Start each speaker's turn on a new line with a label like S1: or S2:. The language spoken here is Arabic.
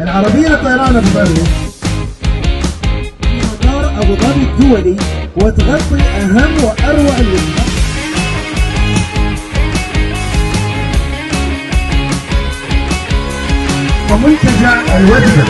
S1: العربية للطيران أبو ظبي في مطار أبو ظبي الدولي وتغطي أهم وأروع اللقاءات ومنتجع الوجبة